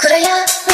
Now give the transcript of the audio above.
暗闇。